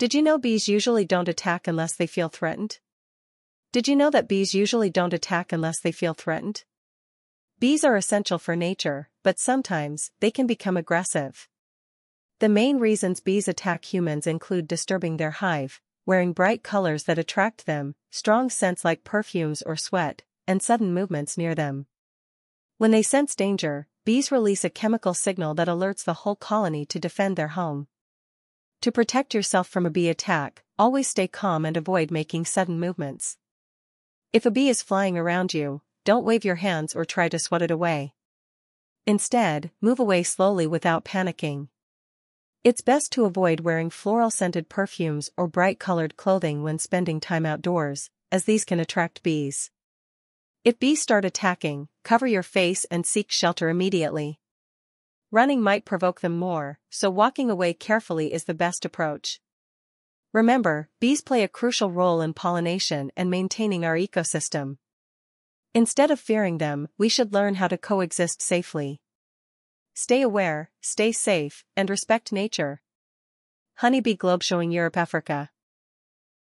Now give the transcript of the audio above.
Did you know bees usually don't attack unless they feel threatened? Did you know that bees usually don't attack unless they feel threatened? Bees are essential for nature, but sometimes, they can become aggressive. The main reasons bees attack humans include disturbing their hive, wearing bright colors that attract them, strong scents like perfumes or sweat, and sudden movements near them. When they sense danger, bees release a chemical signal that alerts the whole colony to defend their home. To protect yourself from a bee attack, always stay calm and avoid making sudden movements. If a bee is flying around you, don't wave your hands or try to swat it away. Instead, move away slowly without panicking. It's best to avoid wearing floral-scented perfumes or bright-colored clothing when spending time outdoors, as these can attract bees. If bees start attacking, cover your face and seek shelter immediately. Running might provoke them more, so walking away carefully is the best approach. Remember, bees play a crucial role in pollination and maintaining our ecosystem. Instead of fearing them, we should learn how to coexist safely. Stay aware, stay safe, and respect nature. Honeybee Globe showing Europe Africa.